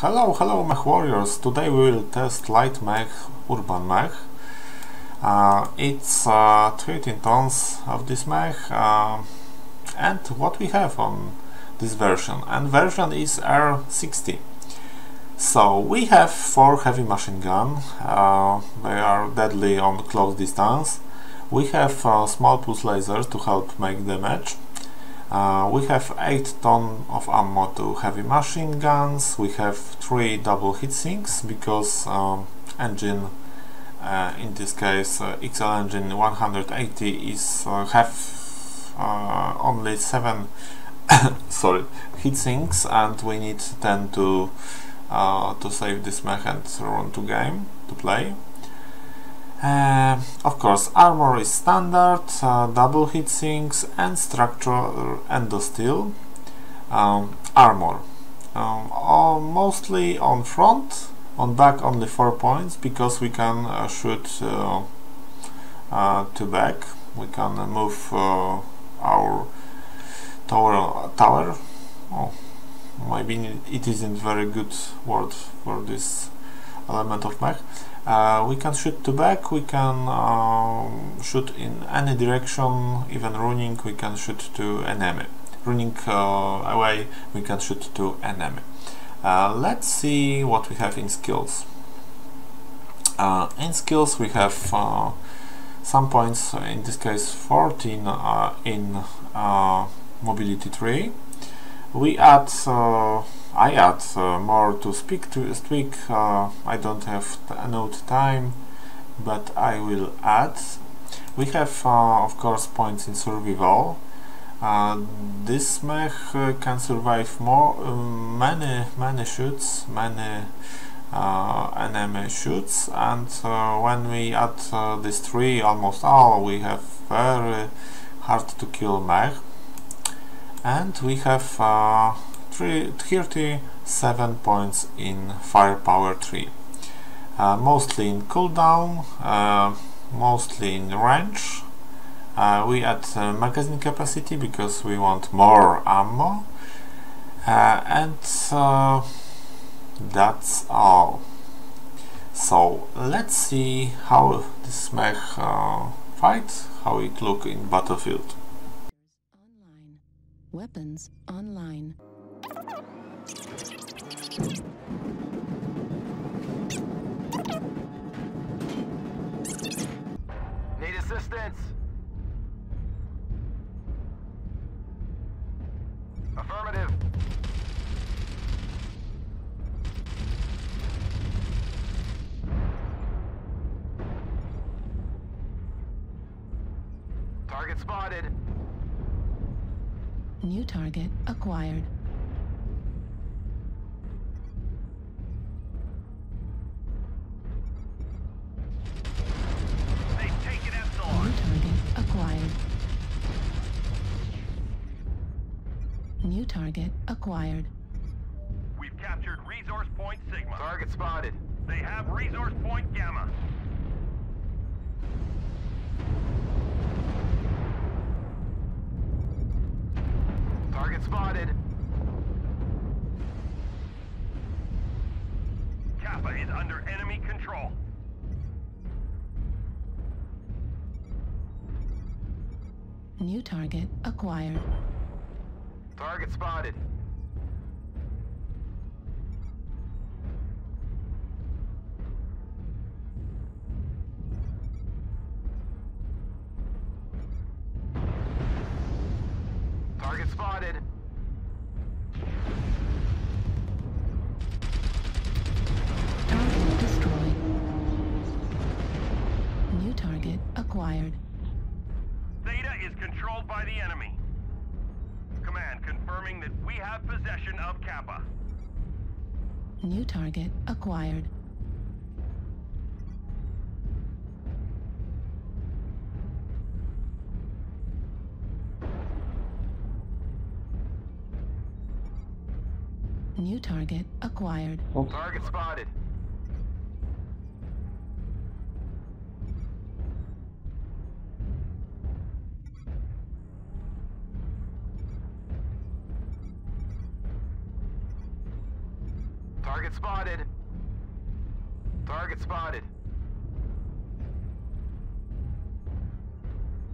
Hello, hello mech warriors. Today we will test light mech, urban mech. Uh, it's uh, 13 tons of this mech uh, and what we have on this version. And version is R60. So we have four heavy machine gun. Uh, they are deadly on close distance. We have uh, small pulse lasers to help make damage. Uh, we have 8 ton of ammo to heavy machine guns, we have 3 double heat sinks because um, engine uh, in this case uh, XL engine 180 is uh, have uh, only 7 sorry heat sinks and we need 10 to to save this mech and run to game to play uh, of course, armor is standard, uh, double heatsinks and structural endosteel um, armor. Um, mostly on front, on back only 4 points because we can uh, shoot uh, uh, to back. We can move our tower. tower. Oh, maybe it isn't very good word for this element of mech. Uh, we can shoot to back, we can uh, shoot in any direction, even running we can shoot to enemy. Running uh, away we can shoot to enemy. Uh, let's see what we have in skills. Uh, in skills we have uh, some points, in this case 14 in mobility tree. We add I add uh, more to speak to speak. Uh, I don't have enough time, but I will add. We have, uh, of course, points in survival. Uh, this mech uh, can survive more, um, many, many shoots, many enemy shoots, and when we add these three, almost all, we have very hard to kill mech, and we have 37 points in firepower 3. Uh, mostly in cooldown, uh, mostly in range. Uh, we add uh, magazine capacity because we want more ammo. Uh, and uh, that's all. So let's see how this mech fight, how it look in battlefield. Weapons online. Need assistance? Affirmative. Target spotted. New target acquired. Target acquired. We've captured resource point Sigma. Target spotted. They have resource point Gamma. Target spotted. Kappa is under enemy control. New target acquired. Target spotted. Target spotted. Possession of Kappa. New target acquired. New target acquired. Oh. Target spotted. Target spotted. Target spotted.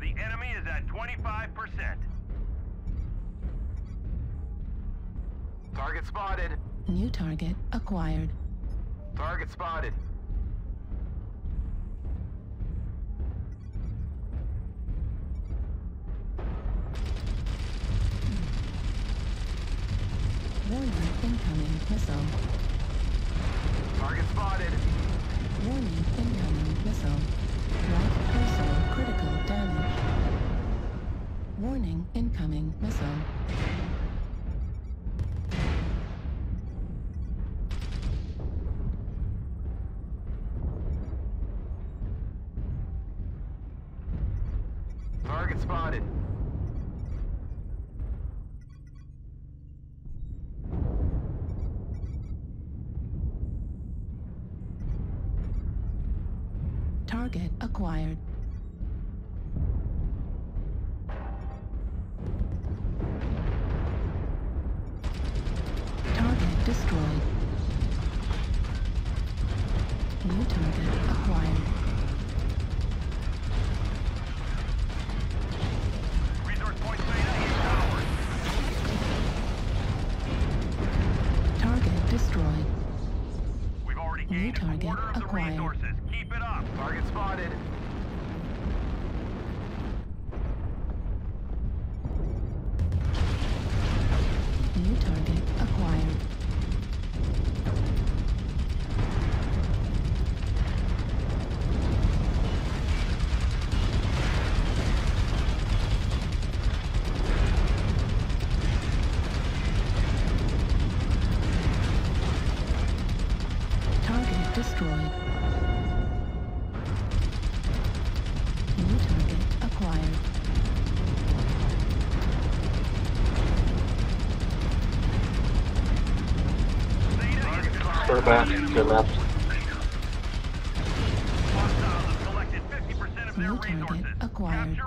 The enemy is at 25%. Target spotted. New target acquired. Target spotted. Spotted. Target acquired. Target destroyed. New target acquired. Destroyed. New target acquired. Beta Spur back to your left. Hostiles have collected 50% of their New target acquired.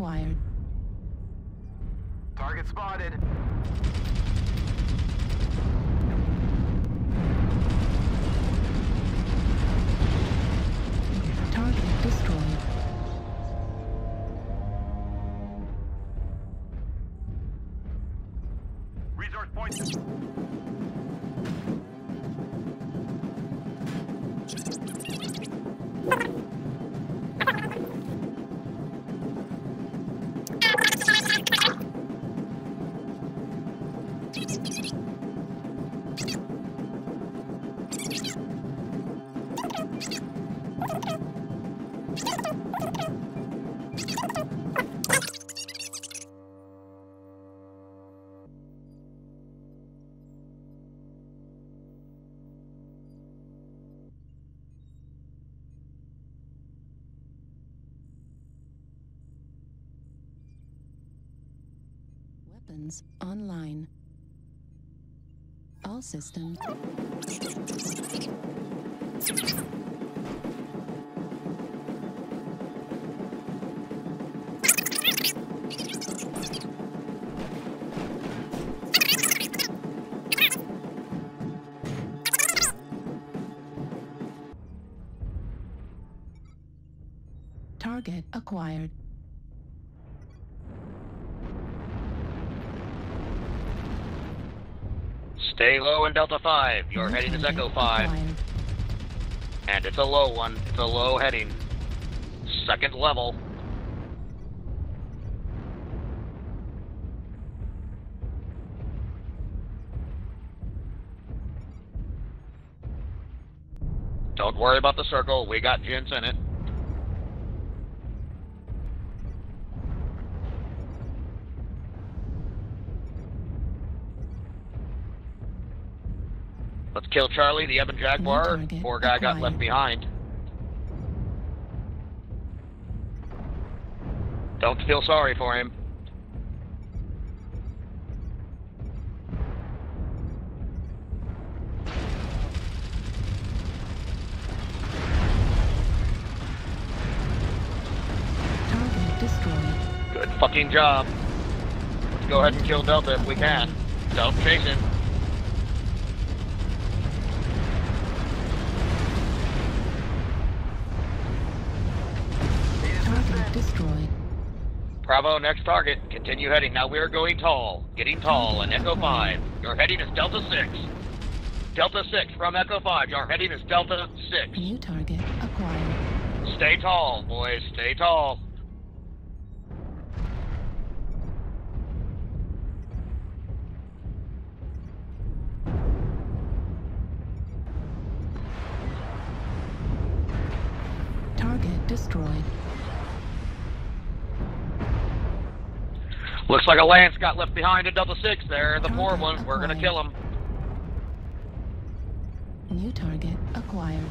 Acquired. Target spotted. Target destroyed. Resource points. Weapons online. All systems. Target acquired. Stay low in Delta 5. You're heading to Echo 5. And it's a low one. It's a low heading. Second level. Don't worry about the circle. We got gents in it. Kill Charlie, the Ebon Jaguar. Poor guy got left behind. Don't feel sorry for him. Good fucking job. Let's go ahead and kill Delta if we can. Don't chase him. Bravo, next target. Continue heading. Now we are going tall. Getting tall and Echo 5. Your heading is Delta 6. Delta 6 from Echo 5. Your heading is Delta 6. New target acquired. Stay tall, boys. Stay tall. Target destroyed. Looks like a Lance got left behind in double six there. The poor one. We're gonna kill him. New target acquired.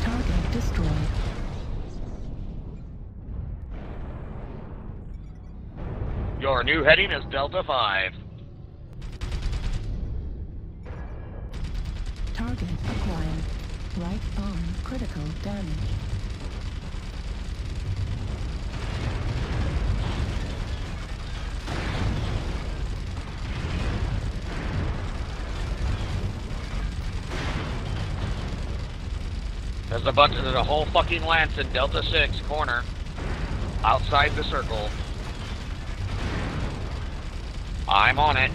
Target destroyed. Your new heading is Delta 5. Target acquired. Right arm critical damage. There's a bunch. There's a whole fucking Lance in Delta 6 corner. Outside the circle. I'm on it.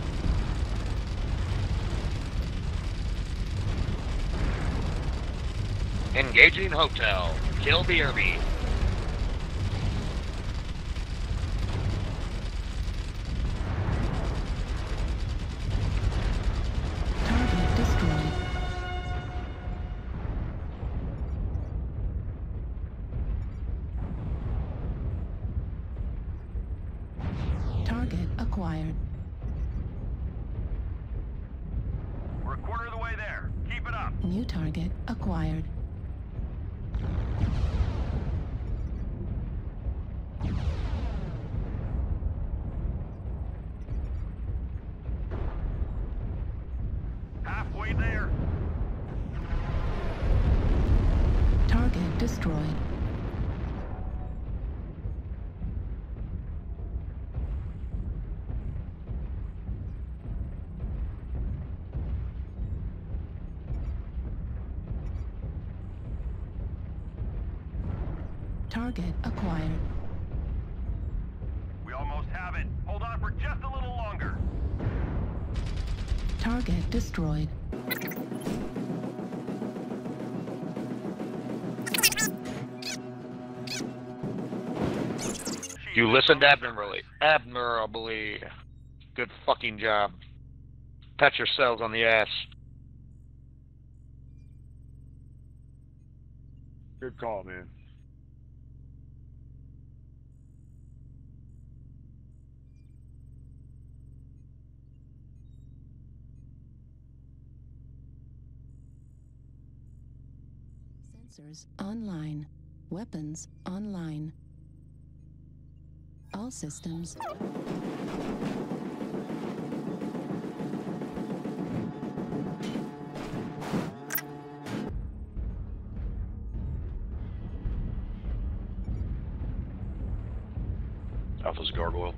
Engaging hotel. Kill BRB. Halfway there. Target destroyed. Target acquired. We almost have it. Hold on for just a little longer. Target destroyed. You listened admirably. Admirably. Good fucking job. Pat yourselves on the ass. Good call, man. Sensors online. Weapons online. All systems. Alpha's gargoyle.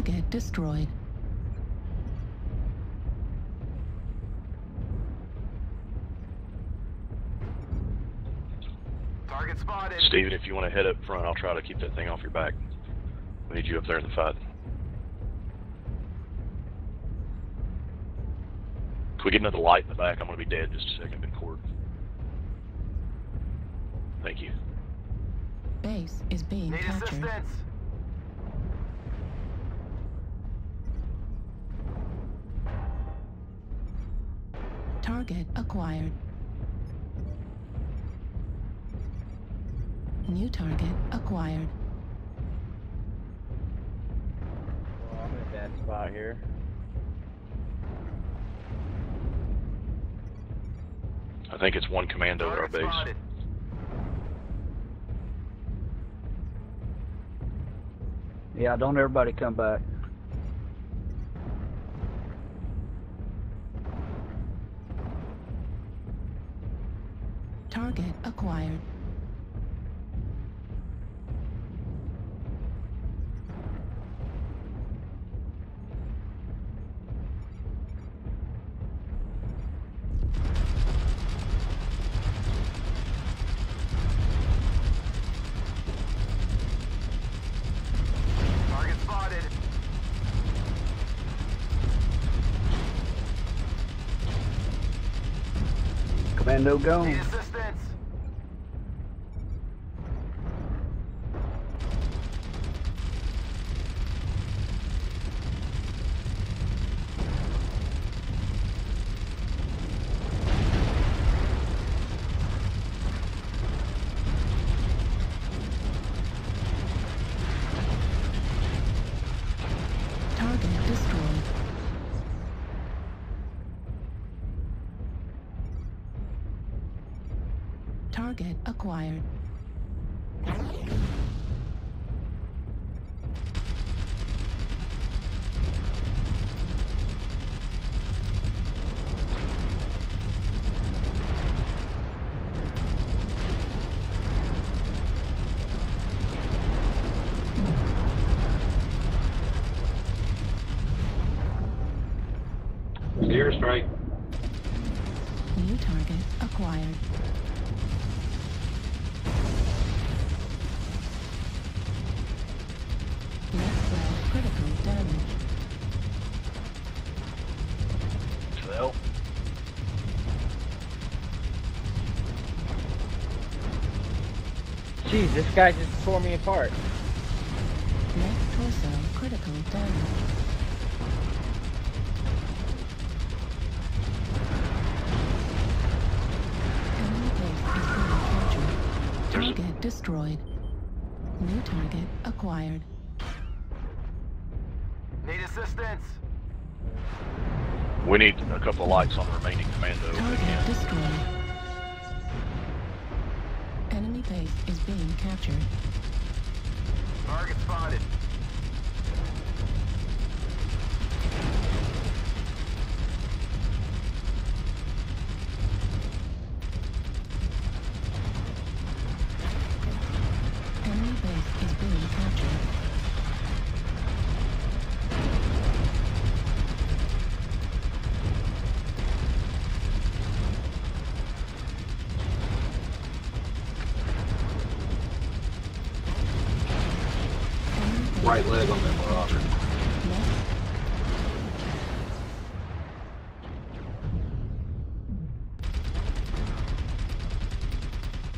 Target destroyed. Target spotted. Steven, if you want to head up front, I'll try to keep that thing off your back. We need you up there in the fight. Can we get another light in the back? I'm going to be dead just a second in court. Thank you. Base is being Need captured. assistance. Target acquired. New target acquired. Well, I'm in a bad spot here. I think it's one commando at our base. spotted. Yeah, don't everybody come back. Target acquired. Target spotted. Commando go. Need assistance. Target destroyed. Target acquired. Steer strike. New target acquired. Left flag critical damage. Well, Jeez, this guy just tore me apart. Left torso critical damage. Target destroyed. New target acquired. We need a couple of lights on the remaining commando if Target can. destroyed. Enemy base is being captured. Target spotted. Enemy base is being captured. Enemy base Right leg on that marauder.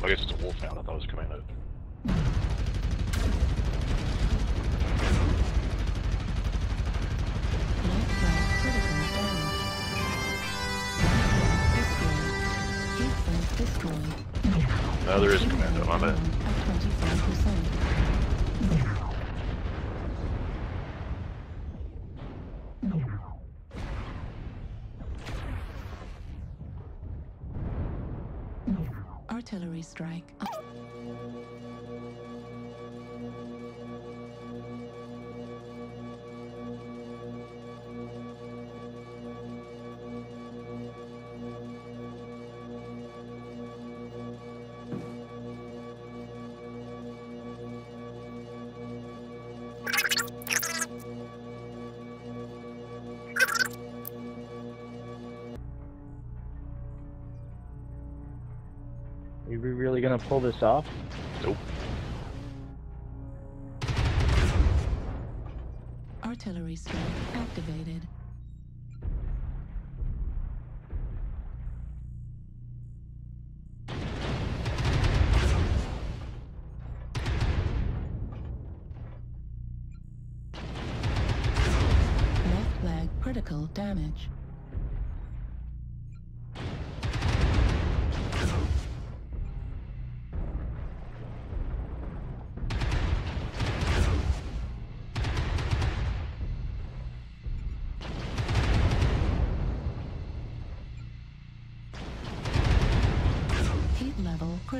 left I guess it's a wolfhound. I thought it was a commando. left flag critical damage. Left flag destroyed. Heat flag destroyed. No, there is a commando. My bad. Artillery strike. Gonna pull this off? Nope. Artillery strike activated.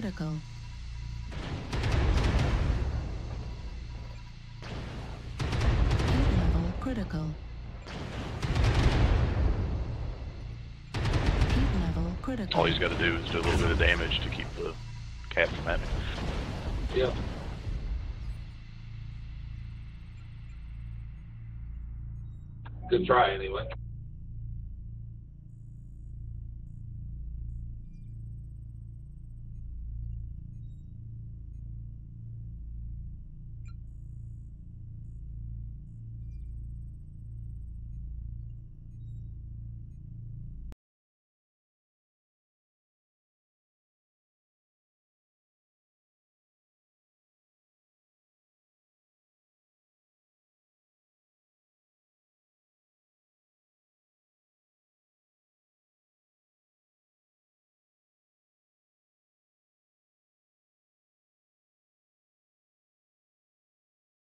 Critical. Heat level critical. Heat level critical. All he's got to do is do a little bit of damage to keep the cat from at me. Yep. Good try anyway.